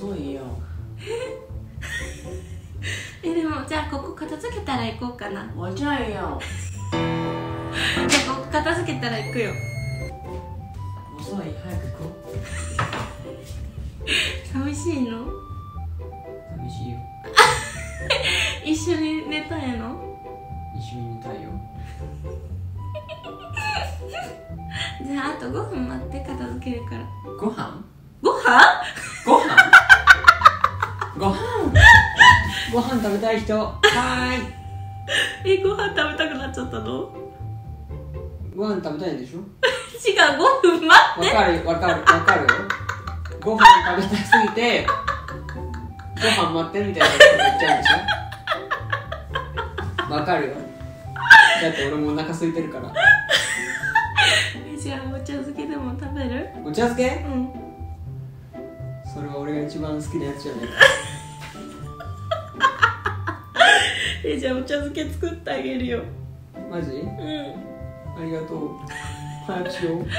遅いよ。えでもじゃあここ片付けたら行こうかな。もちろんよ。じゃあここ片付けたら行くよ。遅い。早く行こう。寂しいの？寂しいよ。一緒に寝たいの？一緒に寝たいよ。じゃああと5分待って片付けるから。ご飯？ご飯？ご飯。ご飯食べたい人。はーい。えご飯食べたくなっちゃったの？ご飯食べたいんでしょ？違う5分待っわかるわかるわかる？よご飯食べたすぎてご飯待ってみたいなこと言っちゃうんでしょ？わかるよ。だって俺もお腹空いてるから。てじゃあお茶漬けでも食べる？お茶漬け？うん。それは俺が一番好きなやつじゃないえじゃあお茶漬け作ってあげるよ。マジ？うん。ありがとう。早くしよう